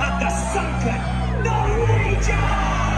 of the sunken Norwegian!